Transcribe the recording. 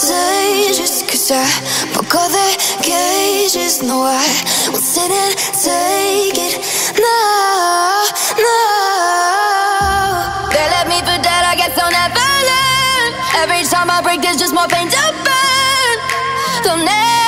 I'm cause I broke all their cages No, I won't sit and take it. No, no. They me for dead, I guess I'll never learn. Every time I break, there's just more pain to burn. They'll never,